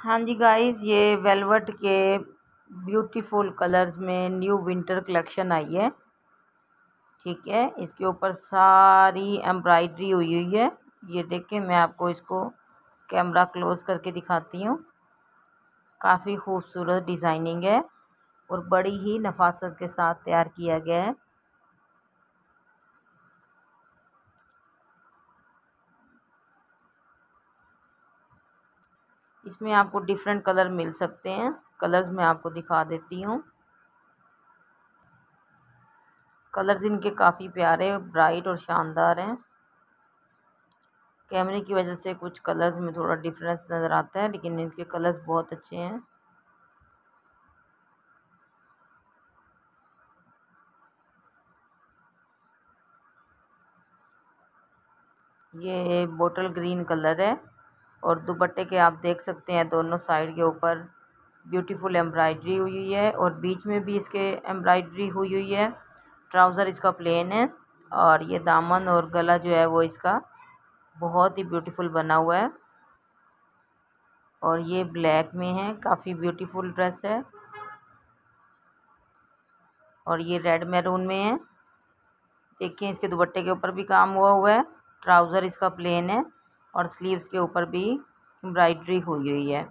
हाँ जी गाइस ये वेलवेट के ब्यूटीफुल कलर्स में न्यू विंटर कलेक्शन आई है। ठीक है, इसके ऊपर सारी एम्ब्रॉयडरी हुई हुई है। ये देखें, मैं आपको इसको कैमरा क्लोज करके दिखाती हूँ। काफ़ी खूबसूरत डिज़ाइनिंग है और बड़ी ही नफासत के साथ तैयार किया गया है। इसमें आपको डिफरेंट कलर मिल सकते हैं। कलर्स मैं आपको दिखा देती हूँ। कलर्स इनके काफ़ी प्यारे ब्राइट और शानदार हैं। कैमरे की वजह से कुछ कलर्स में थोड़ा डिफरेंस नज़र आता है, लेकिन इनके कलर्स बहुत अच्छे हैं। ये बोटल ग्रीन कलर है। और दुपट्टे के आप देख सकते हैं दोनों साइड के ऊपर ब्यूटीफुल एम्ब्रॉयडरी हुई हुई है और बीच में भी इसके एम्ब्रॉयडरी हुई हुई है। ट्राउज़र इसका प्लेन है और ये दामन और गला जो है वो इसका बहुत ही ब्यूटीफुल बना हुआ है। और ये ब्लैक में है, काफ़ी ब्यूटीफुल ड्रेस है। और ये रेड मैरून में है। देखिए इसके दुपट्टे के ऊपर भी काम हुआ हुआ है। ट्राउज़र इसका प्लेन है। और स्लीव्स के ऊपर भी एम्ब्रॉयडरी हुई हुई है।